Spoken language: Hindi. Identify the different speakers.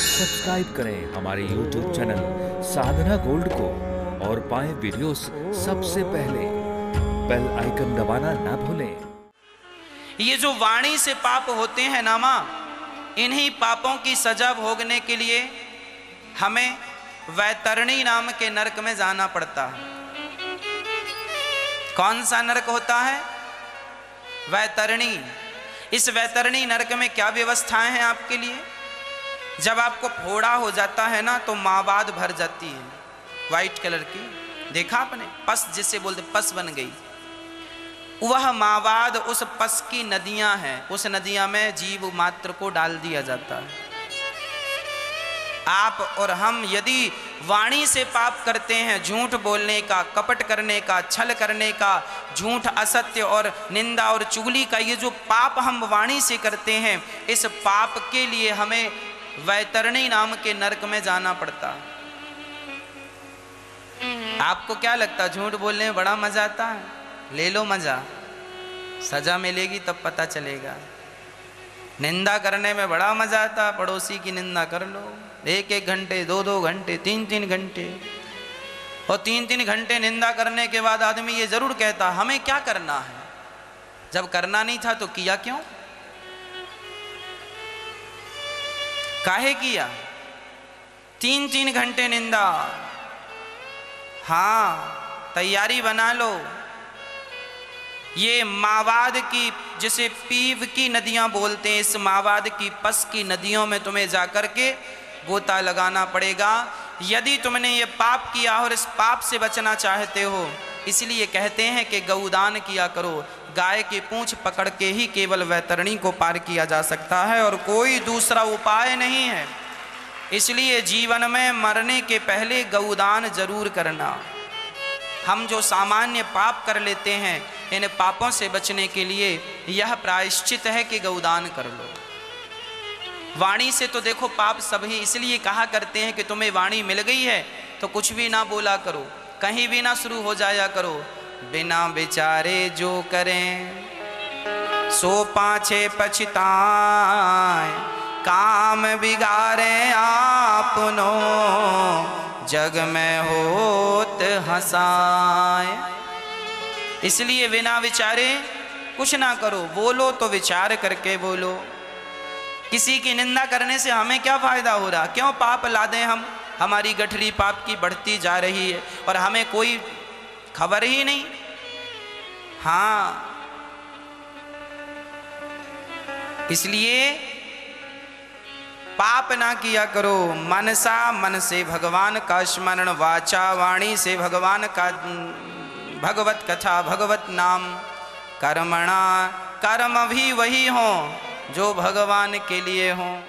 Speaker 1: सब्सक्राइब करें हमारे यूट्यूब चैनल साधना गोल्ड को और पाएँ वीडियोस सबसे पहले। बेल आइकन दबाना ना भूलें।
Speaker 2: ये जो वाणी से पाप होते हैं ना माँ, इन्हीं पापों की सजा भोगने के लिए हमें वैतरणी नाम के नरक में जाना पड़ता है। कौन सा नरक होता है? वैतरणी। इस वैतरणी नरक में क्या व्यवस्थाएँ हैं आपके लिए? जब आपको फोड़ा हो जाता है ना तो मावाद भर जाती है। वाइट कलर की। देखा आपने? पस जिसे बोलते पस बन गई। वह मावाद उस पस की नदियाँ हैं। उस नदियाँ में जीव मात्र को डाल दिया जाता है। आप और हम यदि वाणी से पाप करते हैं, झूठ बोलने का, कपट करने का, छल करने का, झूठ, असत्य और निंदा और चुगली का ये जो पाप हम वाणी से करते हैं, इस पाप के लिए हमें वैतरणी नाम के नरक में जाना पड़ता। आपको क्या लगता, झूठ बोलने में बड़ा मज़ा आता है? ले लो मज़ा। सजा मिलेगी तब पता चलेगा। निंदा करने में बड़ा मज़ा आता, पड़ोसी की निंदा कर लो। एक एक घंटे दो दो घंटे तीन तीन घंटे। और तीन तीन घंटे निंदा करने के बाद आदमी ये ज़रूर कहता, हमें क्या करना है? जब करना नहीं था तो किया क्यों? काहे किया? तीन तीन घंटे निंदा। हाँ तैयारी बना लो। ये मावाद की, जिसे पीव की नदियाँ बोलते हैं, इस मावाद की पस की नदियों में तुम्हें जाकर के गोता लगाना पड़ेगा। यदि तुमने ये पाप किया और इस पाप से बचना चाहते हो, इसलिए कहते हैं कि गौदान किया करो। गाय की पूंछ पकड़ के ही केवल वैतरणी को पार किया जा सकता है और कोई दूसरा उपाय नहीं है। इसलिए जीवन में मरने के पहले गौदान ज़रूर करना। हम जो सामान्य पाप कर लेते हैं, इन पापों से बचने के लिए यह प्रायश्चित है कि गौदान कर लो। वाणी से तो देखो पाप सभी इसलिए कहा करते हैं कि तुम्हें वाणी मिल गई है तो कुछ भी ना बोला करो, कहीं भी ना शुरू हो जाया करो बिना विचारे जो करें, सो पाछे पछताए। काम बिगाड़े आपनो, जग में होत हंसाए। इसलिए बिना विचारे कुछ ना करो, बोलो तो विचार करके बोलो। किसी की निंदा करने से हमें क्या फ़ायदा हो रहा? क्यों पाप लादें हम? हमारी गठरी पाप की बढ़ती जा रही है और हमें कोई खबर ही नहीं। हाँ। इसलिए पाप ना किया करो। मनसा मन से भगवान का स्मरण, वाचा वाणी से भगवान का, भगवत कथा, भगवत नाम। कर्मणा, कर्म भी वही हो, जो भगवान के लिए हों।